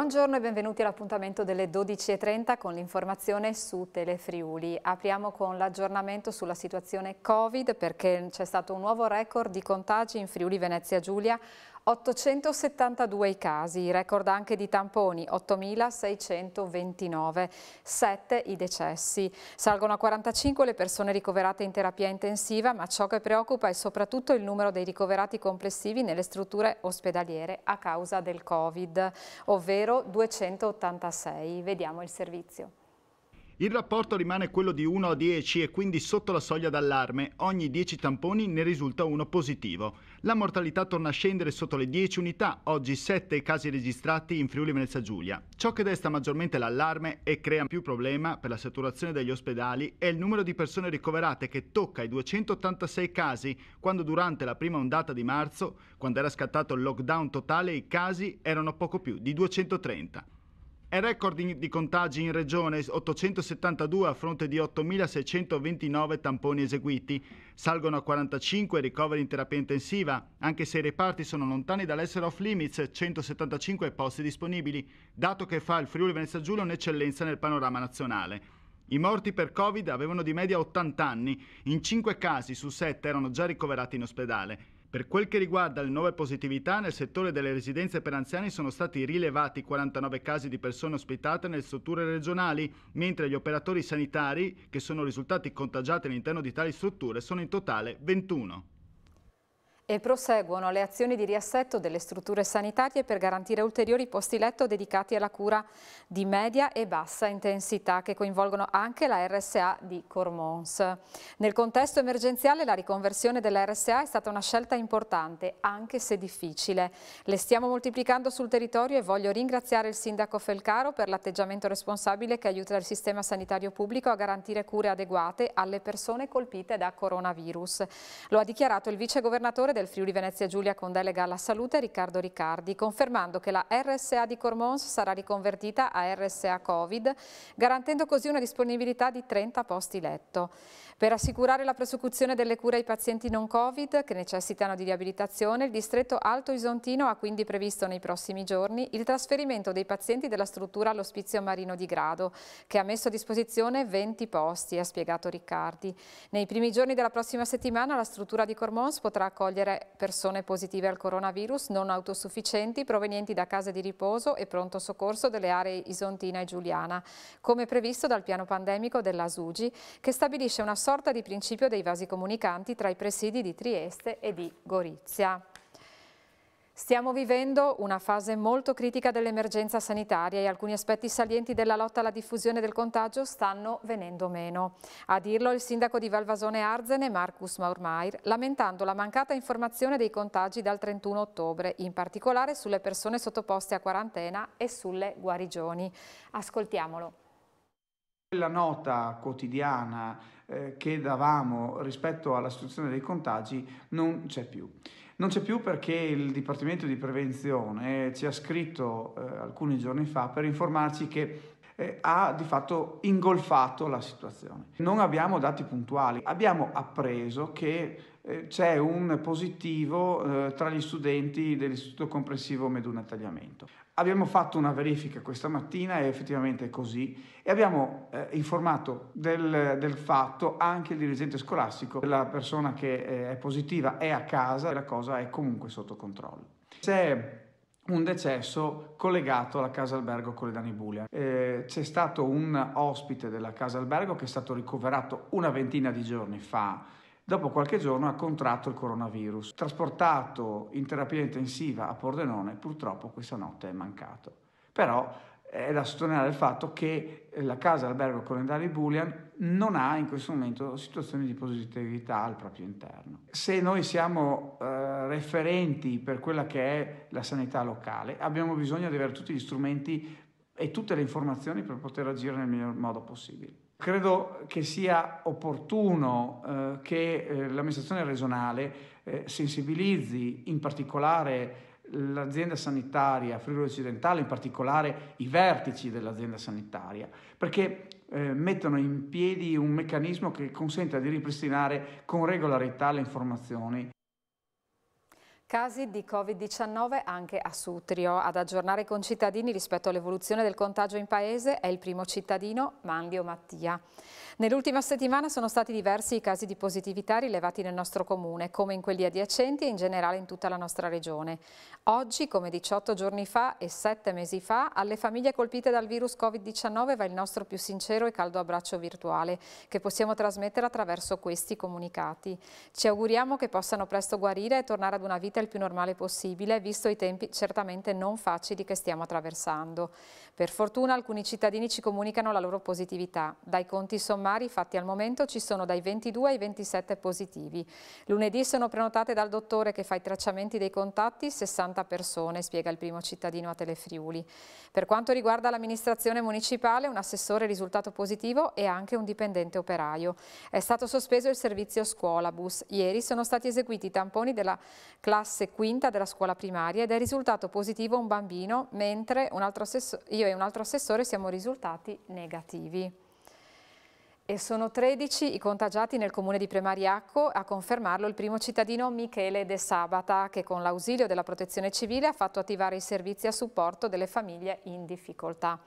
Buongiorno e benvenuti all'appuntamento delle 12.30 con l'informazione su Telefriuli. Apriamo con l'aggiornamento sulla situazione Covid perché c'è stato un nuovo record di contagi in Friuli Venezia Giulia 872 i casi, record anche di tamponi, 8.629, 7 i decessi. Salgono a 45 le persone ricoverate in terapia intensiva, ma ciò che preoccupa è soprattutto il numero dei ricoverati complessivi nelle strutture ospedaliere a causa del Covid, ovvero 286. Vediamo il servizio. Il rapporto rimane quello di 1 a 10 e quindi sotto la soglia d'allarme. Ogni 10 tamponi ne risulta uno positivo. La mortalità torna a scendere sotto le 10 unità, oggi 7 casi registrati in Friuli Venezia Giulia. Ciò che desta maggiormente l'allarme e crea più problema per la saturazione degli ospedali è il numero di persone ricoverate che tocca i 286 casi, quando durante la prima ondata di marzo, quando era scattato il lockdown totale, i casi erano poco più di 230. È record di contagi in regione, 872 a fronte di 8.629 tamponi eseguiti. Salgono a 45 ricoveri in terapia intensiva, anche se i reparti sono lontani dall'essere off limits, 175 posti disponibili, dato che fa il Friuli Venezia Giulia un'eccellenza nel panorama nazionale. I morti per Covid avevano di media 80 anni, in 5 casi su 7 erano già ricoverati in ospedale. Per quel che riguarda le nuove positività, nel settore delle residenze per anziani sono stati rilevati 49 casi di persone ospitate nelle strutture regionali, mentre gli operatori sanitari, che sono risultati contagiati all'interno di tali strutture, sono in totale 21 e proseguono le azioni di riassetto delle strutture sanitarie per garantire ulteriori posti letto dedicati alla cura di media e bassa intensità che coinvolgono anche la RSA di Cormons. Nel contesto emergenziale la riconversione della RSA è stata una scelta importante, anche se difficile. Le stiamo moltiplicando sul territorio e voglio ringraziare il sindaco Felcaro per l'atteggiamento responsabile che aiuta il sistema sanitario pubblico a garantire cure adeguate alle persone colpite da coronavirus. Lo ha dichiarato il vice governatore del del Friuli Venezia Giulia con delega alla salute Riccardo Riccardi, confermando che la RSA di Cormons sarà riconvertita a RSA Covid, garantendo così una disponibilità di 30 posti letto. Per assicurare la prosecuzione delle cure ai pazienti non Covid che necessitano di riabilitazione, il distretto Alto Isontino ha quindi previsto nei prossimi giorni il trasferimento dei pazienti della struttura all'ospizio marino di Grado, che ha messo a disposizione 20 posti, ha spiegato Riccardi. Nei primi giorni della prossima settimana la struttura di Cormons potrà accogliere persone positive al coronavirus non autosufficienti provenienti da case di riposo e pronto soccorso delle aree Isontina e Giuliana, come previsto dal piano pandemico della SUGI, che stabilisce una sorta di principio dei vasi comunicanti tra i presidi di Trieste e di Gorizia. Stiamo vivendo una fase molto critica dell'emergenza sanitaria e alcuni aspetti salienti della lotta alla diffusione del contagio stanno venendo meno. A dirlo il sindaco di Valvasone Arzene, Marcus Maurmair, lamentando la mancata informazione dei contagi dal 31 ottobre, in particolare sulle persone sottoposte a quarantena e sulle guarigioni. Ascoltiamolo. La nota quotidiana eh, che davamo rispetto alla situazione dei contagi non c'è più. Non c'è più perché il Dipartimento di Prevenzione ci ha scritto eh, alcuni giorni fa per informarci che eh, ha di fatto ingolfato la situazione. Non abbiamo dati puntuali, abbiamo appreso che eh, c'è un positivo eh, tra gli studenti dell'Istituto Comprensivo Meduna Tagliamento. Abbiamo fatto una verifica questa mattina e effettivamente è così e abbiamo eh, informato del, del, fatto anche il dirigente scolastico, la persona che eh, è positiva è a casa e la cosa è comunque sotto controllo. C'è un decesso collegato alla casa albergo Coledani Bulia. Eh, c'è stato un ospite della casa albergo che è stato ricoverato una ventina di giorni fa Dopo qualche giorno ha contratto il coronavirus. Trasportato in terapia intensiva a Pordenone, purtroppo questa notte è mancato. Però è da sottolineare il fatto che la casa albergo Colendari Bullian non ha in questo momento situazioni di positività al proprio interno. Se noi siamo eh, referenti per quella che è la sanità locale, abbiamo bisogno di avere tutti gli strumenti e tutte le informazioni per poter agire nel miglior modo possibile. Credo che sia opportuno eh, che eh, l'amministrazione regionale eh, sensibilizzi in particolare l'azienda sanitaria Friuli occidentale, in particolare i vertici dell'azienda sanitaria, perché eh, mettono in piedi un meccanismo che consenta di ripristinare con regolarità le informazioni Casi di Covid-19 anche a Sutrio. Ad aggiornare i concittadini rispetto all'evoluzione del contagio in paese è il primo cittadino, Manlio Mattia. Nell'ultima settimana sono stati diversi i casi di positività rilevati nel nostro comune, come in quelli adiacenti e in generale in tutta la nostra regione. Oggi, come 18 giorni fa e 7 mesi fa, alle famiglie colpite dal virus Covid-19 va il nostro più sincero e caldo abbraccio virtuale, che possiamo trasmettere attraverso questi comunicati. Ci auguriamo che possano presto guarire e tornare ad una vita il più normale possibile, visto i tempi certamente non facili che stiamo attraversando. Per fortuna alcuni cittadini ci comunicano la loro positività. Dai conti sommari fatti al momento ci sono dai 22 ai 27 positivi. Lunedì sono prenotate dal dottore che fa i tracciamenti dei contatti 60 persone, spiega il primo cittadino a Telefriuli. Per quanto riguarda l'amministrazione municipale, un assessore risultato positivo e anche un dipendente operaio. È stato sospeso il servizio scuola bus. Ieri sono stati eseguiti i tamponi della classe quinta della scuola primaria ed è risultato positivo un bambino, mentre un io e un altro assessore siamo risultati negativi. E sono 13 i contagiati nel comune di Premariacco, a confermarlo il primo cittadino Michele De Sabata, che con l'ausilio della protezione civile ha fatto attivare i servizi a supporto delle famiglie in difficoltà.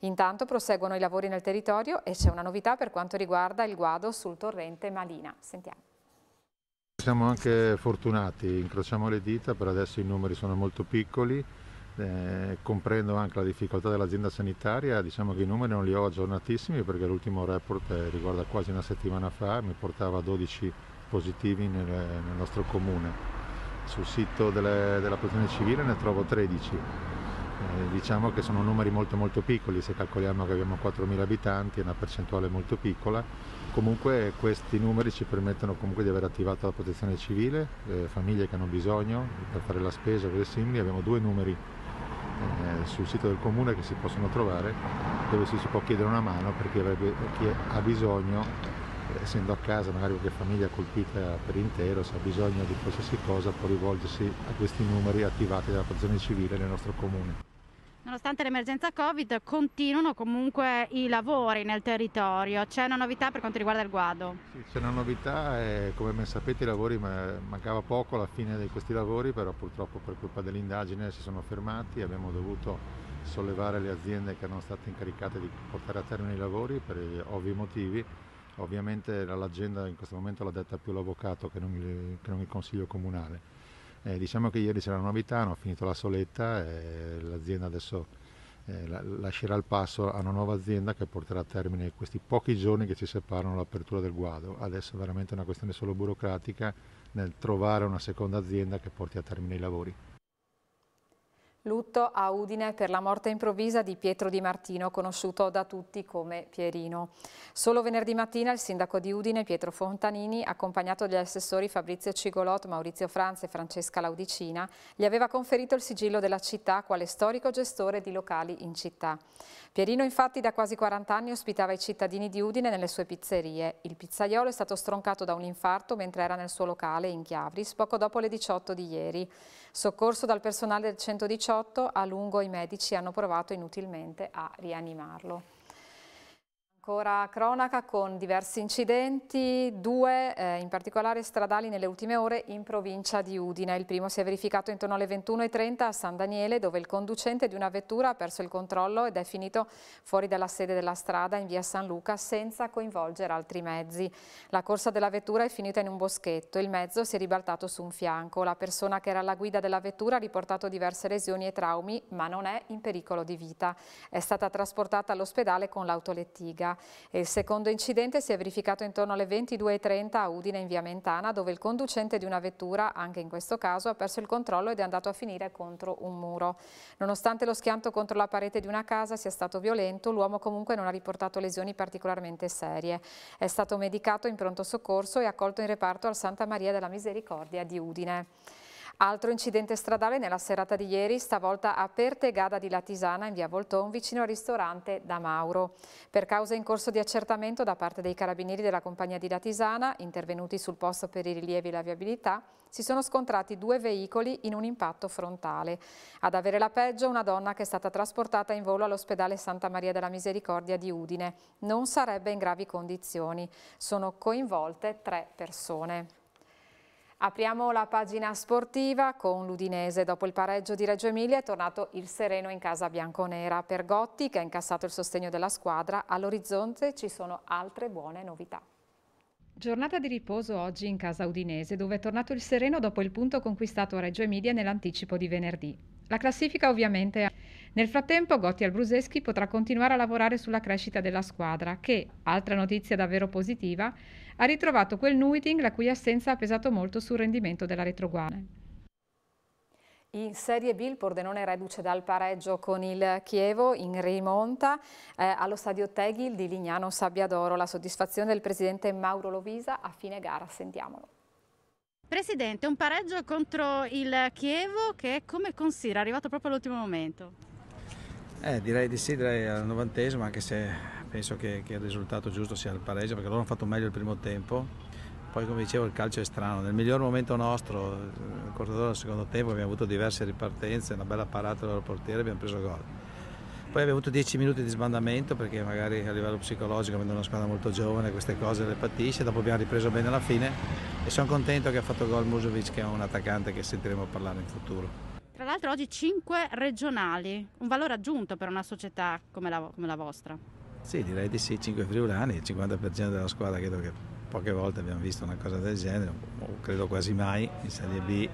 Intanto proseguono i lavori nel territorio e c'è una novità per quanto riguarda il guado sul torrente Malina. Sentiamo. Siamo anche fortunati, incrociamo le dita, per adesso i numeri sono molto piccoli, eh, comprendo anche la difficoltà dell'azienda sanitaria, diciamo che i numeri non li ho aggiornatissimi perché l'ultimo report eh, riguarda quasi una settimana fa, mi portava 12 positivi nel, nel nostro comune. Sul sito delle, della protezione civile ne trovo 13. Eh, diciamo che sono numeri molto molto piccoli, se calcoliamo che abbiamo 4.000 abitanti è una percentuale molto piccola. Comunque questi numeri ci permettono comunque di aver attivato la protezione civile, eh, famiglie che hanno bisogno per fare la spesa cose simili, abbiamo due numeri eh, sul sito del comune che si possono trovare dove si, si può chiedere una mano per chi, avrebbe, chi ha bisogno essendo a casa magari qualche famiglia colpita per intero se ha bisogno di qualsiasi cosa può rivolgersi a questi numeri attivati dalla protezione civile nel nostro comune. Nonostante l'emergenza Covid continuano comunque i lavori nel territorio, c'è una novità per quanto riguarda il guado? Sì, c'è una novità e come ben sapete i lavori mancava poco alla fine di questi lavori, però purtroppo per colpa dell'indagine si sono fermati, abbiamo dovuto sollevare le aziende che erano state incaricate di portare a termine i lavori per ovvi motivi. Ovviamente l'azienda in questo momento l'ha detta più l'avvocato che, che non il consiglio comunale eh, diciamo che ieri c'era una novità, hanno finito la soletta e l'azienda adesso eh, lascerà il passo a una nuova azienda che porterà a termine questi pochi giorni che ci separano dall'apertura del guado. Adesso è veramente una questione solo burocratica nel trovare una seconda azienda che porti a termine i lavori. Lutto a Udine per la morte improvvisa di Pietro Di Martino, conosciuto da tutti come Pierino. Solo venerdì mattina il sindaco di Udine, Pietro Fontanini, accompagnato dagli assessori Fabrizio Cigolot, Maurizio Franz e Francesca Laudicina, gli aveva conferito il sigillo della città quale storico gestore di locali in città. Pierino infatti da quasi 40 anni ospitava i cittadini di Udine nelle sue pizzerie. Il pizzaiolo è stato stroncato da un infarto mentre era nel suo locale in Chiavris poco dopo le 18 di ieri. Soccorso dal personale del 118, a lungo i medici hanno provato inutilmente a rianimarlo. Ancora cronaca con diversi incidenti, due eh, in particolare stradali nelle ultime ore in provincia di Udine. Il primo si è verificato intorno alle 21.30 a San Daniele dove il conducente di una vettura ha perso il controllo ed è finito fuori dalla sede della strada in via San Luca senza coinvolgere altri mezzi. La corsa della vettura è finita in un boschetto, il mezzo si è ribaltato su un fianco. La persona che era alla guida della vettura ha riportato diverse lesioni e traumi ma non è in pericolo di vita. È stata trasportata all'ospedale con l'autolettiga il secondo incidente si è verificato intorno alle 22.30 a Udine in via Mentana dove il conducente di una vettura, anche in questo caso, ha perso il controllo ed è andato a finire contro un muro. Nonostante lo schianto contro la parete di una casa sia stato violento, l'uomo comunque non ha riportato lesioni particolarmente serie. È stato medicato in pronto soccorso e accolto in reparto al Santa Maria della Misericordia di Udine. Altro incidente stradale nella serata di ieri, stavolta a Pertegada di Latisana in via Volton, vicino al ristorante Da Mauro. Per causa in corso di accertamento da parte dei carabinieri della compagnia di Latisana, intervenuti sul posto per i rilievi e la viabilità, si sono scontrati due veicoli in un impatto frontale. Ad avere la peggio una donna che è stata trasportata in volo all'ospedale Santa Maria della Misericordia di Udine. Non sarebbe in gravi condizioni. Sono coinvolte tre persone. Apriamo la pagina sportiva con l'Udinese. Dopo il pareggio di Reggio Emilia è tornato il sereno in casa bianconera. Per Gotti, che ha incassato il sostegno della squadra, all'orizzonte ci sono altre buone novità. Giornata di riposo oggi in casa udinese, dove è tornato il sereno dopo il punto conquistato a Reggio Emilia nell'anticipo di venerdì. La classifica ovviamente... Nel frattempo Gotti Albruseschi potrà continuare a lavorare sulla crescita della squadra che, altra notizia davvero positiva, ha ritrovato quel Nuiting la cui assenza ha pesato molto sul rendimento della retroguane. In Serie B il Pordenone reduce dal pareggio con il Chievo in rimonta eh, allo stadio Teghil di Lignano Sabbiadoro. La soddisfazione del presidente Mauro Lovisa a fine gara, sentiamolo. Presidente, un pareggio contro il Chievo che come considera? È arrivato proprio all'ultimo momento. Eh, direi di sì, direi al novantesimo, anche se penso che, che, il risultato giusto sia il pareggio, perché loro hanno fatto meglio il primo tempo. Poi come dicevo il calcio è strano, nel miglior momento nostro, nel corso del secondo tempo abbiamo avuto diverse ripartenze, una bella parata del loro portiere e abbiamo preso gol. Poi abbiamo avuto 10 minuti di sbandamento perché magari a livello psicologico, avendo una squadra molto giovane, queste cose le patisce, dopo abbiamo ripreso bene alla fine e sono contento che ha fatto gol Musovic che è un attaccante che sentiremo parlare in futuro. Tra l'altro oggi 5 regionali, un valore aggiunto per una società come la, come la vostra. Sì, direi di sì, 5 friulani, il 50% della squadra credo che poche volte abbiamo visto una cosa del genere, o credo quasi mai in Serie B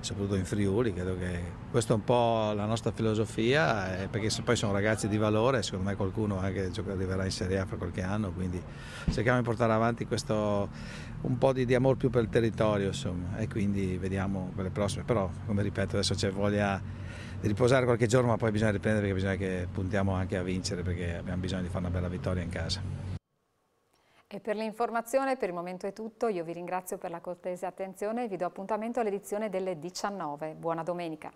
soprattutto in Friuli, credo che questa è un po' la nostra filosofia, eh, perché poi sono ragazzi di valore, secondo me qualcuno anche arriverà in Serie A fra qualche anno, quindi cerchiamo di portare avanti questo un po' di, di amore più per il territorio, insomma, e quindi vediamo quelle prossime, però come ripeto adesso c'è voglia di riposare qualche giorno, ma poi bisogna riprendere perché bisogna che puntiamo anche a vincere, perché abbiamo bisogno di fare una bella vittoria in casa. E per l'informazione per il momento è tutto, io vi ringrazio per la cortese attenzione e vi do appuntamento all'edizione delle 19. Buona domenica!